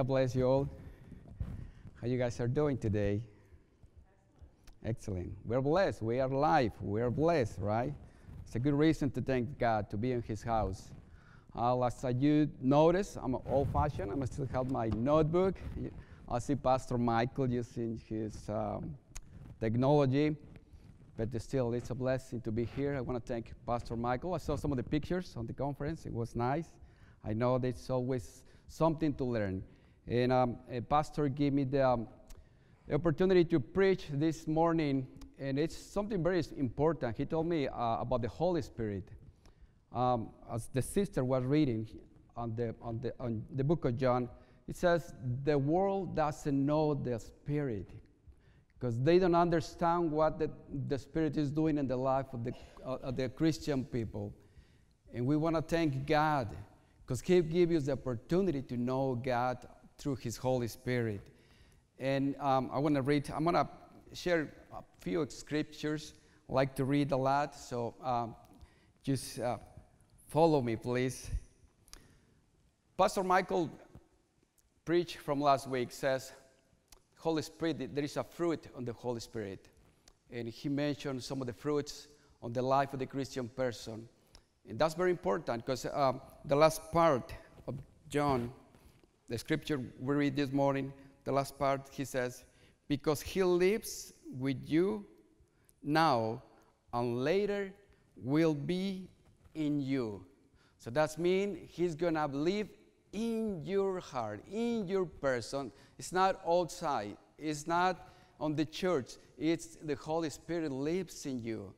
God bless you all. How you guys are doing today? Excellent. We're blessed. We are alive. We are blessed, right? It's a good reason to thank God to be in His house. Uh, as you notice, I'm old-fashioned. I still have my notebook. I see Pastor Michael using his um, technology, but still, it's a blessing to be here. I want to thank Pastor Michael. I saw some of the pictures on the conference. It was nice. I know there's always something to learn. And um, a pastor gave me the um, opportunity to preach this morning, and it's something very important. He told me uh, about the Holy Spirit. Um, as the sister was reading on the, on, the, on the book of John, it says, The world doesn't know the Spirit because they don't understand what the, the Spirit is doing in the life of the, uh, of the Christian people. And we want to thank God because He gives us the opportunity to know God through His Holy Spirit. And um, I want to read, I'm going to share a few scriptures. I like to read a lot, so um, just uh, follow me, please. Pastor Michael preached from last week says, Holy Spirit, there is a fruit on the Holy Spirit. And he mentioned some of the fruits on the life of the Christian person. And that's very important because um, the last part of John the scripture we read this morning, the last part, he says, Because he lives with you now and later will be in you. So that means he's going to live in your heart, in your person. It's not outside, it's not on the church, it's the Holy Spirit lives in you.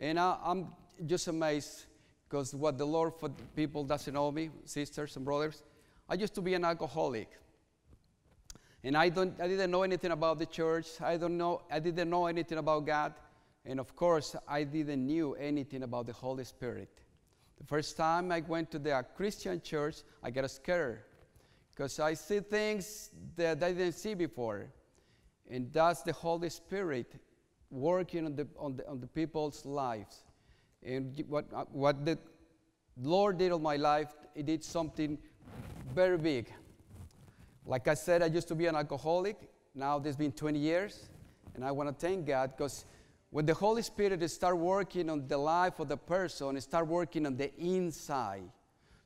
And I, am just amazed because what the Lord, for people doesn't know me, sisters and brothers, I used to be an alcoholic. And I, don't, I didn't know anything about the church. I, don't know, I didn't know anything about God. And of course, I didn't knew anything about the Holy Spirit. The first time I went to the Christian church, I got scared because I see things that I didn't see before. And that's the Holy Spirit working on the, on the, on the people's lives. And what, what the Lord did on my life, He did something very big. Like I said, I used to be an alcoholic. Now there's been 20 years. And I want to thank God because when the Holy Spirit start working on the life of the person, start working on the inside.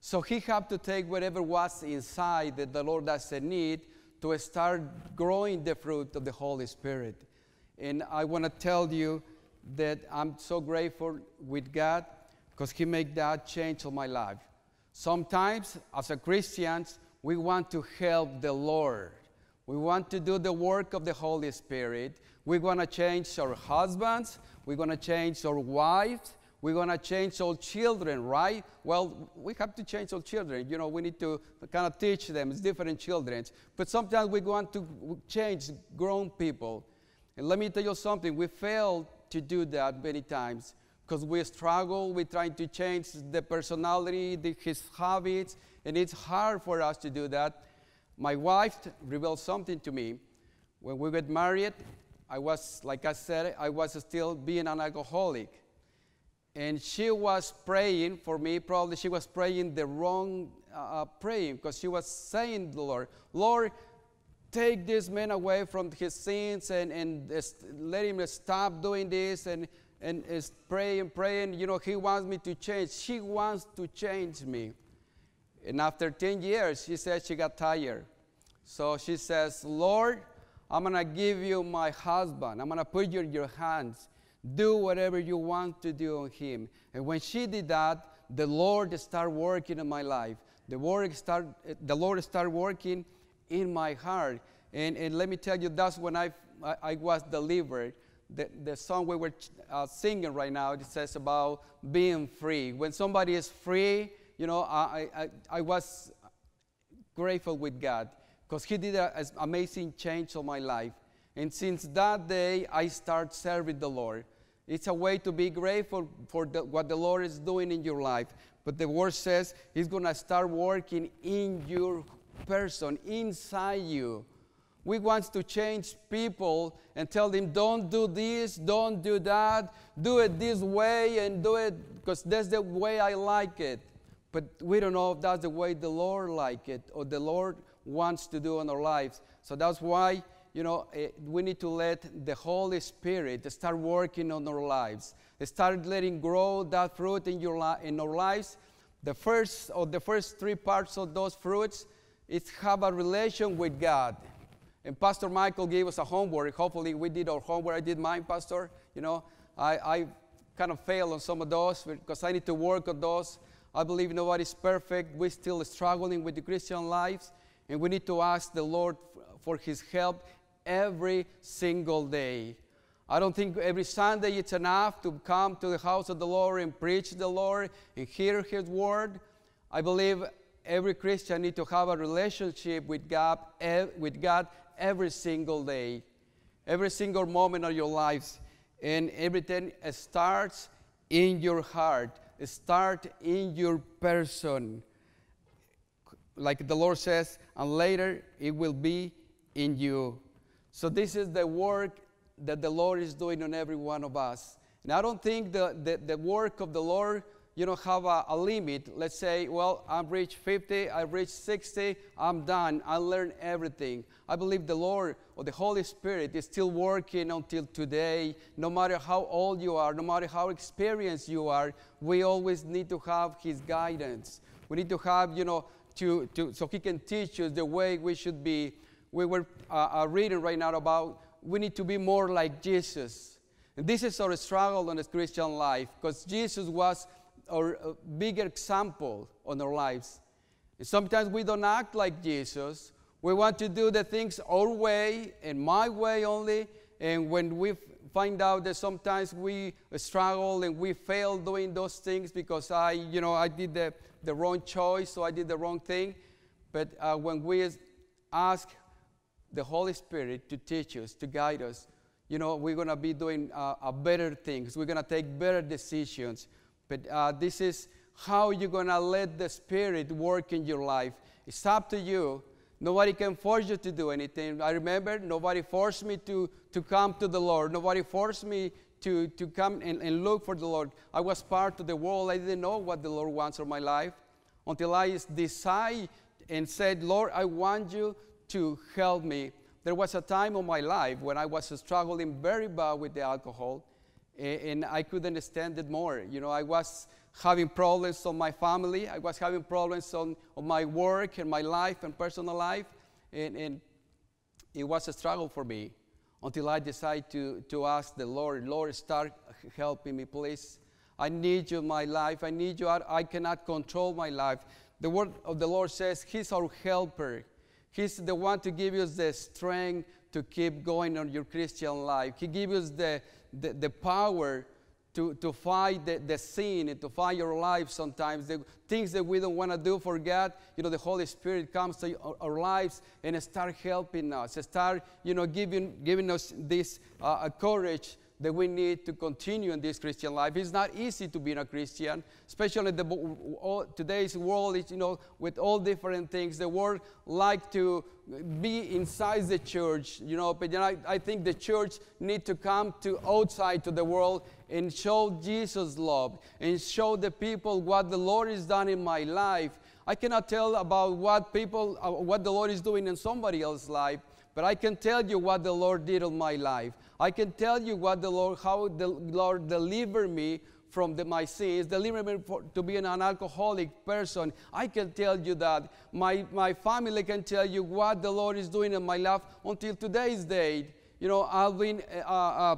So he had to take whatever was inside that the Lord doesn't need to start growing the fruit of the Holy Spirit. And I want to tell you that I'm so grateful with God because He made that change in my life. Sometimes, as a Christians, we want to help the Lord. We want to do the work of the Holy Spirit. We're going to change our husbands. We're going to change our wives. We're going to change our children, right? Well, we have to change our children. You know, we need to kind of teach them. It's different children. But sometimes we want to change grown people. And let me tell you something. We fail to do that many times because we struggle with trying to change the personality, the, his habits, and it's hard for us to do that. My wife revealed something to me. When we got married, I was, like I said, I was still being an alcoholic. And she was praying for me. Probably she was praying the wrong uh, uh praying because she was saying the Lord, Lord, take this man away from his sins and, and let him stop doing this. And and is praying, praying. You know, he wants me to change. She wants to change me. And after 10 years, she said she got tired. So she says, Lord, I'm going to give you my husband. I'm going to put you in your hands. Do whatever you want to do on him. And when she did that, the Lord started working in my life. The, word start, the Lord started working in my heart. And, and let me tell you, that's when I, I was delivered the, the song we were uh, singing right now, it says about being free. When somebody is free, you know, I, I, I was grateful with God because He did an amazing change of my life. And since that day, I start serving the Lord. It's a way to be grateful for the, what the Lord is doing in your life. But the word says He's going to start working in your person, inside you. We want to change people and tell them, don't do this, don't do that, do it this way and do it because that's the way I like it. But we don't know if that's the way the Lord like it or the Lord wants to do in our lives. So that's why, you know, eh, we need to let the Holy Spirit start working on our lives. Start letting grow that fruit in, your li- in our lives. The first of the first three parts of those fruits is have a relation with God. And Pastor Michael gave us a homework. Hopefully, we did our homework. I did mine, Pastor. You know, I, I kind of failed on some of those because I need to work on those. I believe nobody's perfect. We're still struggling with the Christian lives, and we need to ask the Lord for His help every single day. I don't think every Sunday it's enough to come to the house of the Lord and preach the Lord and hear His word. I believe every Christian need to have a relationship with God, eh, with God every single day, every single moment of your lives, and everything starts in your heart, start in your person. Like the Lord says, and later it will be in you. So this is the work that the Lord is doing on every one of us. And I don't think the, the, the work of the Lord, you know, have a, a, limit. Let's say, well, I've reached 50, I've reached 60, I'm done. I learned everything. I believe the Lord or the Holy Spirit is still working until today. No matter how old you are, no matter how experienced you are, we always need to have His guidance. We need to have, you know, to, to, so He can teach us the way we should be. We were uh, uh, reading right now about we need to be more like Jesus. This is our struggle in the Christian life because Jesus was our uh, bigger example on our lives. Sometimes we don't act like Jesus. We want to do the things our way and my way only. And when we find out that sometimes we struggle and we fail doing those things because I, you know, I did the, the wrong choice, so I did the wrong thing. But uh, when we ask the Holy Spirit to teach us, to guide us. You know, we're going to be doing uh, better things. We're going to take better decisions. But uh, this is how you're going to let the Spirit work in your life. It's up to you. Nobody can force you to do anything. I remember nobody forced me to, to come to the Lord. Nobody forced me to, to come and, and look for the Lord. I was part of the world. I didn't know what the Lord wants for my life until I decided and said, Lord, I want you to help me. There was a time in my life when I was struggling very bad with the alcohol, and I couldn't stand it more. You know, I was having problems on my family, I was having problems on, on my work and my life and personal life, and, and it was a struggle for me until I decided to, to ask the Lord, Lord, start helping me, please. I need you in my life. I need you. I, I cannot control my life. The word of the Lord says He's our helper. He's the one to give us the strength to keep going on your Christian life. He gives us the, the, the power to, to fight the, the sin and to fight your life sometimes. The things that we don't want to do for God, you know, the Holy Spirit comes to our, our lives and start helping us, start, you know, giving, giving us this uh, courage that we need to continue in this Christian life. It's not easy to be a Christian, especially the all, today's world. Is, you know, with all different things, the world like to be inside the church. You know, but you know, I, I think the church need to come to outside to the world and show Jesus' love and show the people what the Lord has done in my life. I cannot tell about what people, uh, what the Lord is doing in somebody else's life, but I can tell you what the Lord did in my life. I can tell you what the Lord, how the Lord delivered me from the, my sins, delivered me for, to be an alcoholic person. I can tell you that. My, my family can tell you what the Lord is doing in my life until today's date. You know, I've been, uh, uh,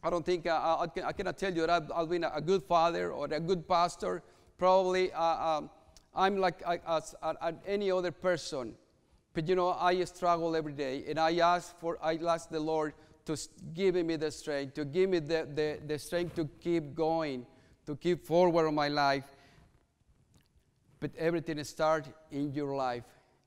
I don't think, uh, I, can, I, cannot tell you that I've been a good father or a good pastor. Probably uh, um, I'm like as any other person. But you know, I struggle every day, and I ask for, I ask the Lord to give me the strength, to give me the, the, the strength to keep going, to keep forward in my life. But everything starts in your life.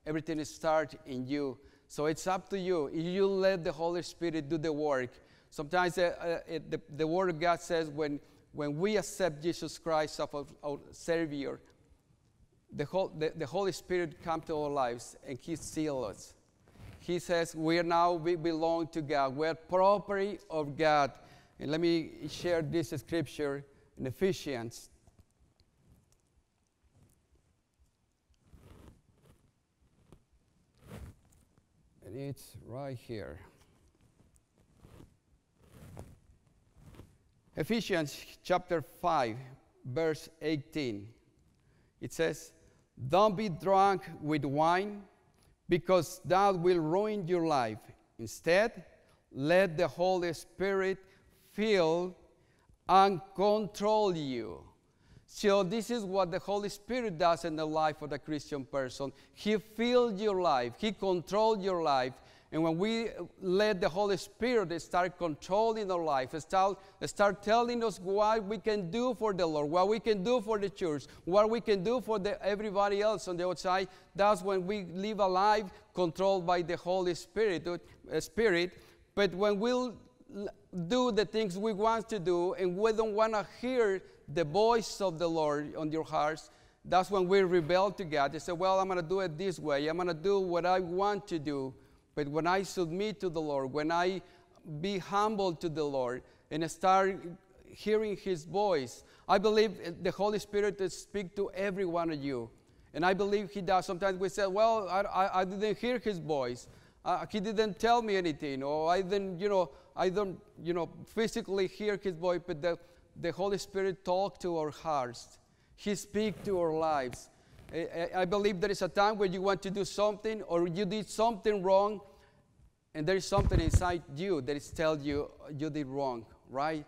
Everything starts in you. So it's up to you. You let the Holy Spirit do the work. Sometimes uh, uh, it, the, the Word of God says when, when we accept Jesus Christ as our, our Savior, the, whole, the, the Holy Spirit comes to our lives and He seals us he says we are now we belong to God. We're property of God. And let me share this scripture in Ephesians. And it's right here. Ephesians chapter 5, verse 18. It says, Don't be drunk with wine, because that will ruin your life. Instead, let the Holy Spirit fill and control you. So, this is what the Holy Spirit does in the life of the Christian person. He fills your life, He controls your life, and when we let the Holy Spirit start controlling our life, start, start telling us what we can do for the Lord, what we can do for the church, what we can do for the, everybody else on the outside, that's when we live a life controlled by the Holy Spirit. Uh, Spirit. But when we we'll do the things we want to do and we don't want to hear the voice of the Lord on your hearts, that's when we rebel to God. They say, Well, I'm going to do it this way. I'm going to do what I want to do. But when I submit to the Lord, when I be humble to the Lord and start hearing His voice, I believe the Holy Spirit will speak to every one of you. And I believe He does. Sometimes we say, well, I, I, I didn't hear His voice. Uh, he didn't tell me anything. Or I didn't, you know, I don't, you know, physically hear His voice. But the, the Holy Spirit talk to our hearts. He speak to our lives. I believe there is a time where you want to do something or you did something wrong, and there is something inside you that is telling you you did wrong, right?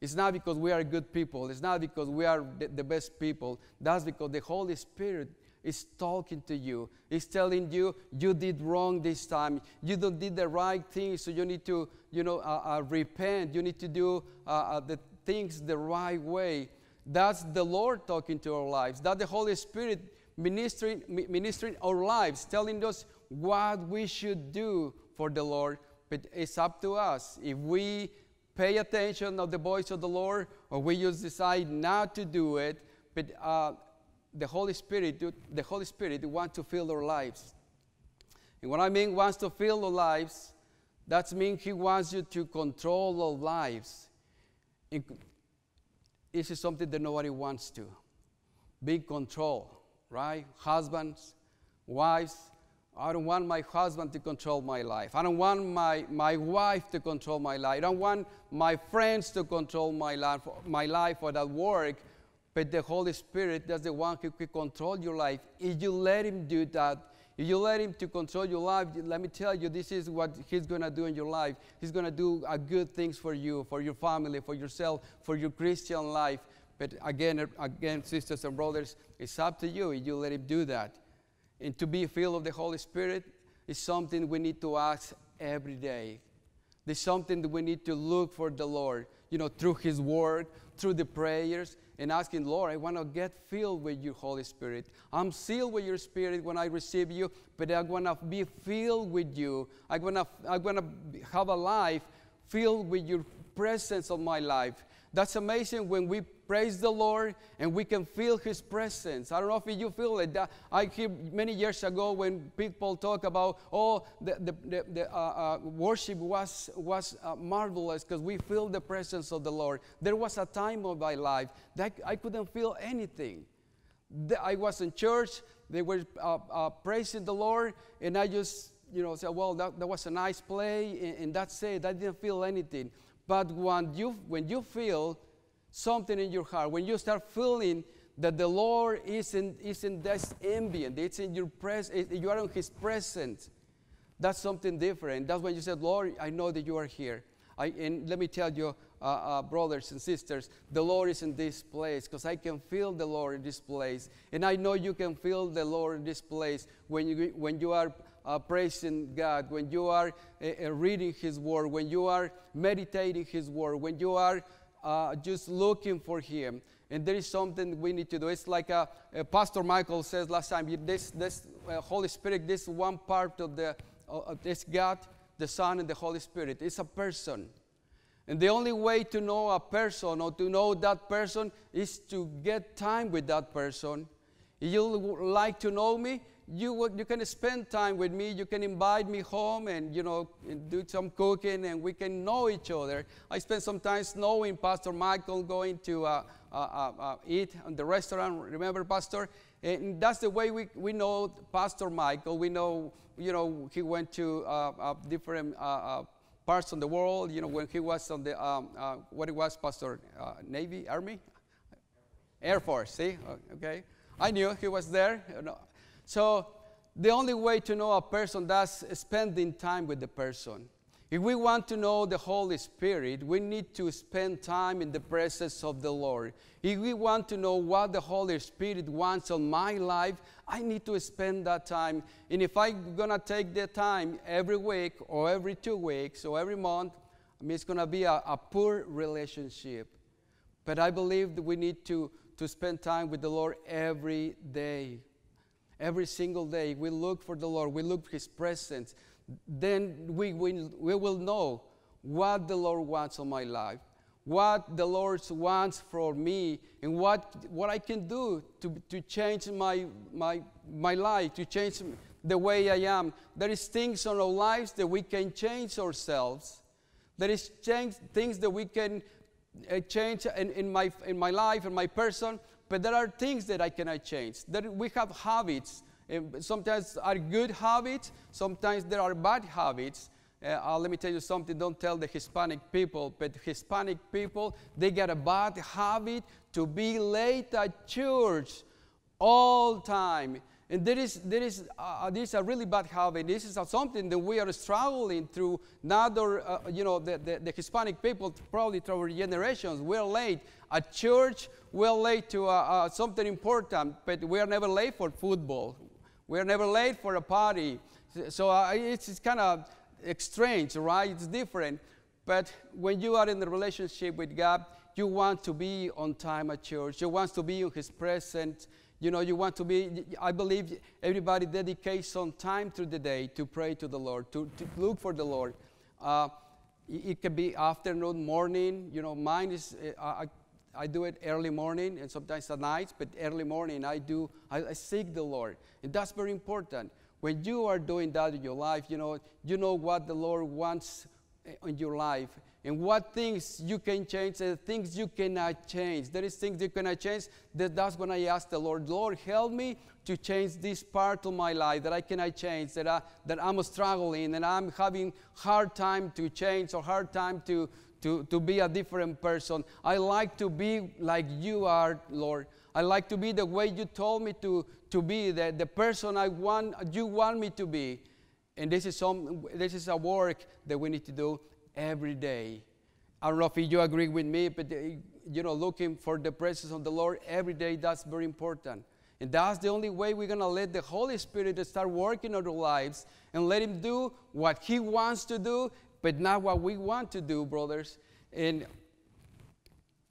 It's not because we are good people. It's not because we are the, the best people. That's because the Holy Spirit is talking to you. He's telling you you did wrong this time. You don't did the right thing, so you need to, you know, uh, uh, repent. You need to do uh, uh the things the right way. That's the Lord talking to our lives. That's the Holy Spirit ministering, ministering our lives, telling us what we should do for the Lord. But it's up to us. If we pay attention of the voice of the Lord, or we just decide not to do it, but uh, the Holy Spirit, the Holy Spirit wants to fill our lives. And what I mean wants to fill our lives, that means He wants you to control our lives. This is something that nobody wants to. Big control, right? Husbands, wives. I don't want my husband to control my life. I don't want my, my wife to control my life. I don't want my friends to control my life, my life or that work. But the Holy Spirit, that's the one who can control your life. If you let Him do that, if you let Him to control your life, let me tell you, this is what He's going to do in your life. He's going to do uh, good things for you, for your family, for yourself, for your Christian life. But again, uh, again, sisters and brothers, it's up to you if you let Him do that. And to be filled of the Holy Spirit is something we need to ask every day. There's something that we need to look for the Lord, you know, through His Word, through the prayers, and asking, Lord, I want to get filled with your Holy Spirit. I'm sealed with your Spirit when I receive you, but I want to be filled with you. I to I want to have a life filled with your presence of my life. That's amazing when we praise the Lord and we can feel His presence. I don't know if you feel it. I hear many years ago when people talk about, oh, the, the, the, the uh, uh, worship was, was uh, marvelous because we feel the presence of the Lord. There was a time of my life that I couldn't feel anything. I was in church, they were uh, uh, praising the Lord, and I just, you know, said, well, that, that was a nice play, and, and that's it. I didn't feel anything. But when you, when you feel something in your heart, when you start feeling that the Lord is in, is in this ambient, it's in your presence, you are in His presence, that's something different. That's when you said, Lord, I know that you are here. I, and let me tell you, uh, uh, brothers and sisters, the Lord is in this place because I can feel the Lord in this place. And I know you can feel the Lord in this place when you, when you are uh, praising God, when you are uh, uh, reading His Word, when you are meditating His Word, when you are uh, just looking for Him. And there is something we need to do. It's like uh, uh, Pastor Michael says last time this, this Holy Spirit, this one part of the, this God, the Son, and the Holy Spirit. It's a person. And the only way to know a person or to know that person is to get time with that person. You like to know me, you, you can spend time with me. You can invite me home and, you know, do some cooking and we can know each other. I spent some time knowing Pastor Michael going to uh, uh, uh, uh, eat in the restaurant. Remember, Pastor? And that's the way we, we know Pastor Michael. We know, you know, he went to uh, uh, different parts of the world. You know, when he was on the, um, what it was, Pastor, Navy, Army? Air Force, see? Okay. I knew he was there. So the only way to know a person, that's spending time with the person. If we want to know the Holy Spirit, we need to spend time in the presence of the Lord. If we want to know what the Holy Spirit wants on my life, I need to spend that time. And if I'm going to take the time every week or every two weeks or every month, I mean, it's going to be a, a poor relationship. But I believe that we need to, to spend time with the Lord every day. Every single day. We look for the Lord, we look for His presence then we will, we will know what the Lord wants on my life, what the Lord wants for me, and what, what I can do to, to change my, my, my life, to change the way I am. There is things on our lives that we can change ourselves. There is change, things that we can uh, change in, in, my, in my life, in my person, but there are things that I cannot change. That we have habits sometimes are good habits, sometimes there are bad habits. Uh, uh, let me tell you something, don't tell the Hispanic people, but Hispanic people, they get a bad habit to be late at church all time. And there is, there is, uh, uh this is a really bad habit. This is something that we are struggling through. Not uh, you know, the, the, the, Hispanic people, probably through generations. We're late at church. We're late to uh, uh, something important, but we are never late for football. We're never late for a party. So uh, it's, it's kind of strange, right? It's different. But when you are in the relationship with God, you want to be on time at church. You want to be in His presence. You know, you want to be, I believe everybody dedicates some time through the day to pray to the Lord, to, to look for the Lord. Uh, it can be afternoon, morning. You know, mine is, uh, I, I do it early morning and sometimes at night, but early morning I do, I, I, seek the Lord. And that's very important. When you are doing that in your life, you know, you know what the Lord wants eh, in your life and what things you can change and things you cannot change. There is things you cannot change. That, that's when I ask the Lord, Lord, help me to change this part of my life that I cannot change, that, I, that I'm struggling and I'm having hard time to change or hard time to, to, to be a different person. I like to be like you are, Lord. I like to be the way you told me to, to be, the, the person I want, you want me to be. And this is, some, this is a work that we need to do every day. I don't know if you agree with me, but uh, you know, looking for the presence of the Lord every day, that's very important. And that's the only way we're going to let the Holy Spirit start working in our lives and let Him do what He wants to do but not what we want to do, brothers. And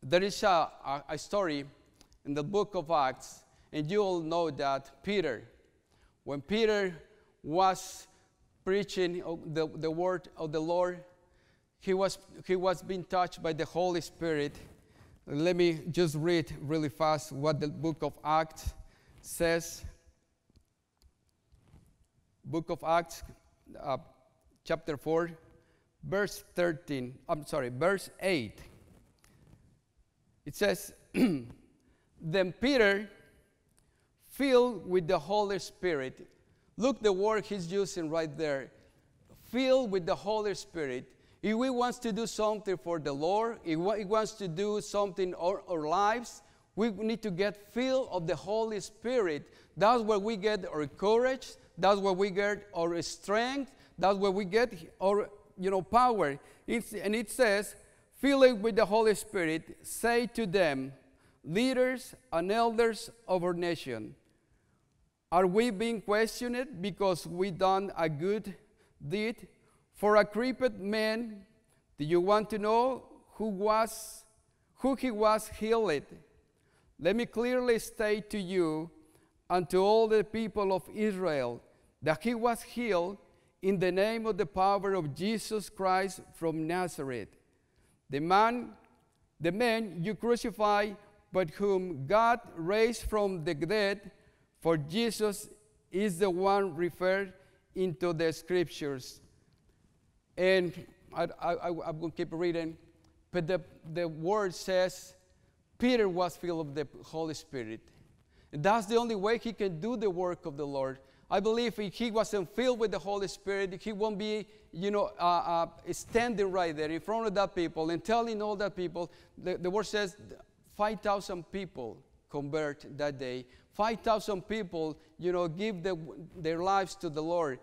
there is a, a, a story in the book of Acts, and you all know that Peter, when Peter was preaching the, the word of the Lord, he was, he was being touched by the Holy Spirit. Let me just read really fast what the book of Acts says. Book of Acts, uh, chapter 4, verse 13, I'm sorry, verse 8. It says, Then Peter, filled with the Holy Spirit, look the word he's using right there, filled with the Holy Spirit. If we wants to do something for the Lord, if he wants to do something in our, our lives, we need to get filled of the Holy Spirit. That's where we get our courage. That's where we get our strength. That's where we get our you know, power. It's, and it says, filling with the Holy Spirit, say to them, leaders and elders of our nation, are we being questioned because we done a good deed? For a crippled man, do you want to know who was who he was healed? Let me clearly state to you and to all the people of Israel that he was healed in the name of the power of Jesus Christ from Nazareth, the man, the man you crucified, but whom God raised from the dead, for Jesus is the one referred into the scriptures. And I, am going to keep reading, but the, the word says Peter was filled of the Holy Spirit. And that's the only way he can do the work of the Lord. I believe if he wasn't filled with the Holy Spirit, he won't be, you know, uh, uh, standing right there in front of that people and telling all that people. The, the word says 5,000 people convert that day. 5,000 people, you know, give the, their lives to the Lord.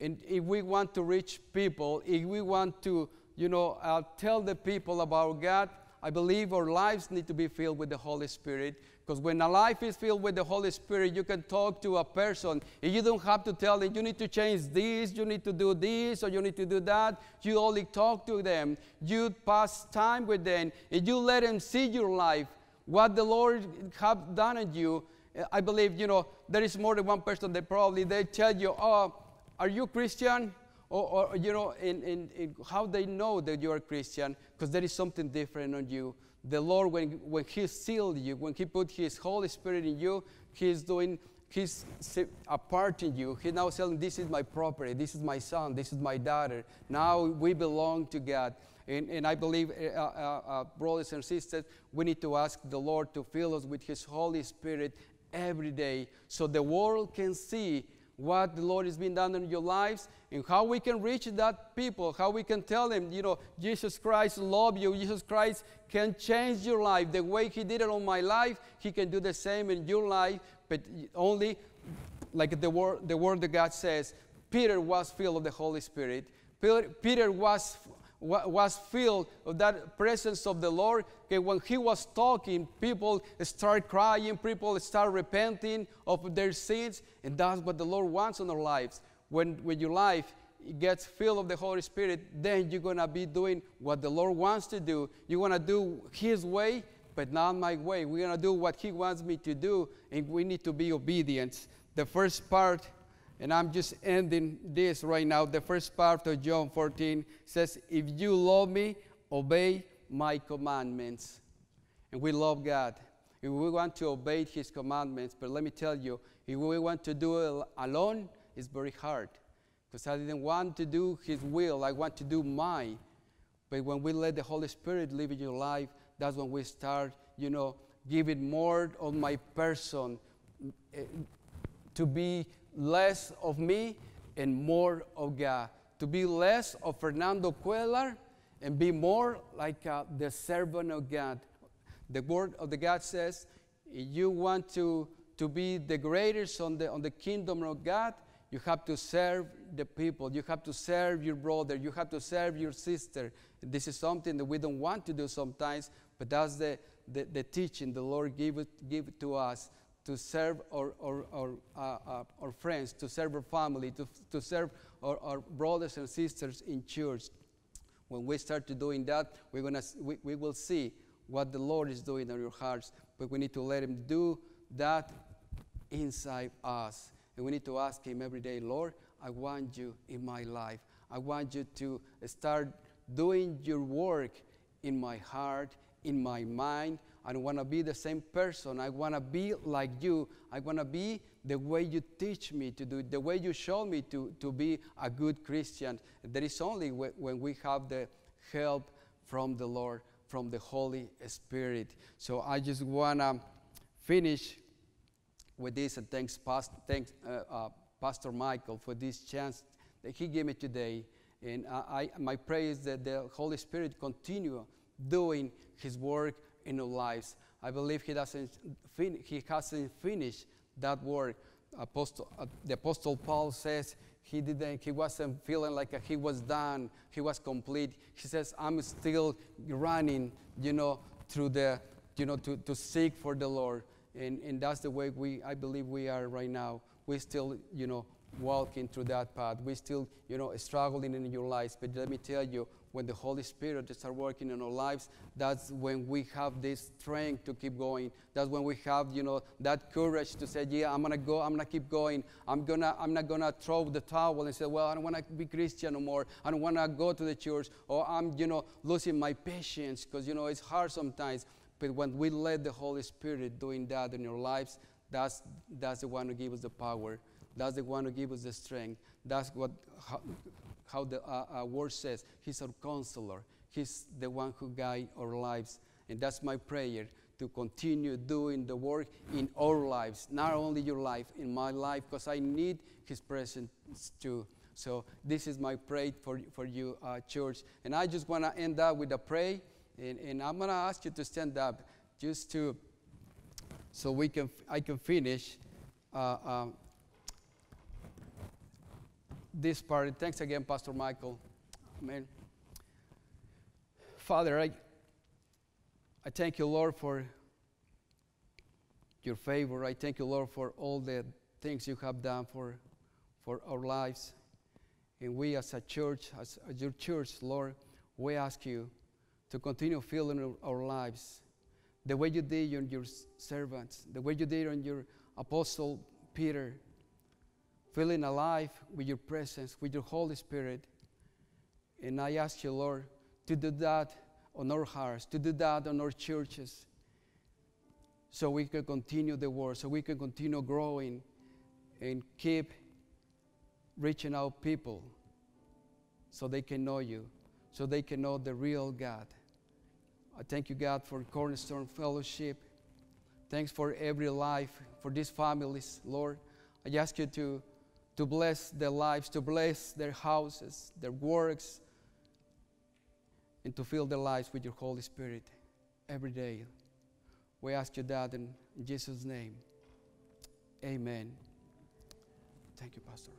And if we want to reach people, if we want to, you know, uh, tell the people about God, I believe our lives need to be filled with the Holy Spirit. Because when a life is filled with the Holy Spirit, you can talk to a person. And you don't have to tell them, you need to change this, you need to do this, or you need to do that. You only talk to them. You pass time with them, and you let them see your life, what the Lord have done in you. I believe, you know, there is more than one person that probably they tell you, oh, are you Christian? or, or you know, in, in, in, how they know that you are Christian, because there is something different on you. The Lord, when, when He sealed you, when He put His Holy Spirit in you, He's doing, He's a part in you. He's now saying, This is my property, this is my son, this is my daughter. Now we belong to God. And, and I believe, uh, uh, uh, brothers and sisters, we need to ask the Lord to fill us with His Holy Spirit every day so the world can see what the Lord has been done in your lives and how we can reach that people, how we can tell them, you know, Jesus Christ love you, Jesus Christ can change your life. The way He did it on my life, He can do the same in your life, but only like the word, the word that God says, Peter was filled of the Holy Spirit. Peter, Peter was was filled of that presence of the Lord. Okay, when he was talking, people start crying, people start repenting of their sins, and that's what the Lord wants in our lives. When, when your life gets filled of the Holy Spirit, then you're gonna be doing what the Lord wants to do. You're gonna do His way, but not my way. We're gonna do what He wants me to do, and we need to be obedient. The first part and I'm just ending this right now. The first part of John 14 says, If you love me, obey my commandments. And we love God. If we want to obey his commandments, but let me tell you, if we want to do it alone, it's very hard. Because I didn't want to do his will, I want to do mine. But when we let the Holy Spirit live in your life, that's when we start, you know, giving more of my person eh, to be less of me and more of God. To be less of Fernando Cuellar and be more like uh, the servant of God. The word of the God says, you want to, to be the greatest on the, on the kingdom of God, you have to serve the people. You have to serve your brother. You have to serve your sister. This is something that we don't want to do sometimes, but that's the, the, the teaching the Lord gave, it to us to serve our, our, our, uh, uh, our friends, to serve our family, to, to serve our, our brothers and sisters in church. When we start to doing that, we're gonna, we, we will see what the Lord is doing in your hearts, but we need to let Him do that inside us. And we need to ask Him every day, Lord, I want you in my life. I want you to start doing your work in my heart, in my mind. I want to be the same person. I want to be like you. I want to be the way you teach me to do, the way you show me to, to be a good Christian. That is only when we have the help from the Lord, from the Holy Spirit. So I just want to finish with this and thanks, Past, thanks uh, uh, Pastor Michael for this chance that he gave me today. And I, my prayer is that the Holy Spirit continue doing his work in our lives. I believe he, doesn't he hasn't finished that work. Apostle, uh, the Apostle Paul says he didn't, he wasn't feeling like he was done, he was complete. He says, I'm still running, you know, through the, you know, to, to seek for the Lord. And, and that's the way we, I believe we are right now. We still, you know, walking through that path. We still, you know, struggling in your lives. But let me tell you, when the Holy Spirit starts working in our lives, that's when we have this strength to keep going. That's when we have, you know, that courage to say, yeah, I'm gonna go, I'm gonna keep going. I'm gonna, I'm not gonna throw the towel and say, well, I don't wanna be Christian no more. I don't wanna go to the church, or I'm, you know, losing my patience because you know it's hard sometimes. But when we let the Holy Spirit doing that in our lives, that's that's the one who gives us the power. That's the one who gives us the strength. That's what how the uh, uh, word says. He's our counselor. He's the one who guides our lives. And that's my prayer to continue doing the work in our lives, not only your life, in my life, because I need His presence too. So this is my prayer for, for you, uh, church. And I just want to end up with a prayer, and, and I'm going to ask you to stand up just to, so we can, I can finish uh, um, this part. Thanks again, Pastor Michael. Amen. Father, I, I thank you, Lord, for your favor. I thank you, Lord, for all the things you have done for, for our lives. And we as a church, as, as your church, Lord, we ask you to continue filling our lives the way you did on your servants, the way you did on your apostle Peter, filling alive with your presence, with your Holy Spirit. And I ask you, Lord, to do that on our hearts, to do that on our churches, so we can continue the work, so we can continue growing and keep reaching out people so they can know you, so they can know the real God. I thank you, God, for Cornerstone Fellowship. Thanks for every life, for these families, Lord. I ask you to, to bless their lives, to bless their houses, their works, and to fill their lives with your Holy Spirit every day. We ask you that in Jesus' name. Amen. Thank you, Pastor.